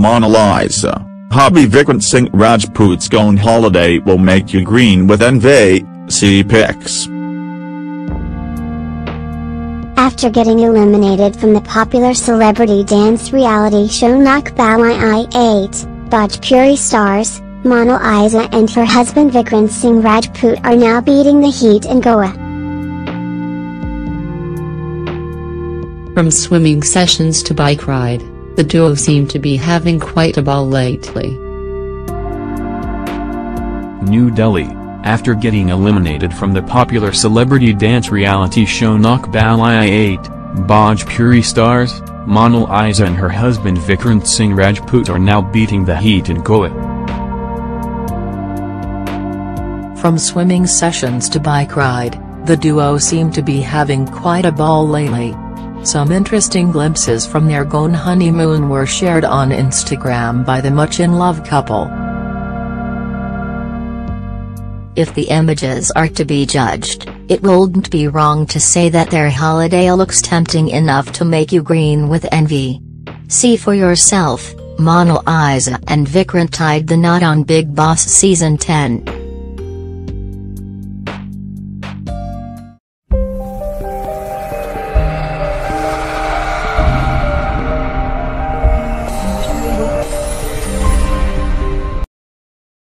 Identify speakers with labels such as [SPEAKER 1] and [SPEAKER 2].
[SPEAKER 1] Monalisa, hubby Vikrant Singh Rajpoot's Goan holiday will make you green with envy, see pics.
[SPEAKER 2] After getting eliminated from the popular celebrity dance reality show Nach Baliye 8, Bhojpuri stars, Monalisa and her husband Vikrant Singh Rajpoot are now beating the heat in Goa.
[SPEAKER 3] From swimming sessions to bike ride, the duo seem to be having quite a ball lately.
[SPEAKER 4] New Delhi, after getting eliminated from the popular celebrity dance reality show Nach Baliye 8, Bhojpuri stars, Monalisa and her husband Vikrant Singh Rajpoot are now beating the heat in Goa.
[SPEAKER 3] From swimming sessions to bike ride, the duo seem to be having quite a ball lately. Some interesting glimpses from their Goan honeymoon were shared on Instagram by the much-in-love couple.
[SPEAKER 5] If the images are to be judged, it wouldn't be wrong to say that their holiday looks tempting enough to make you green with envy. See for yourself, Monalisa and Vikrant tied the knot on Bigg Boss Season 10.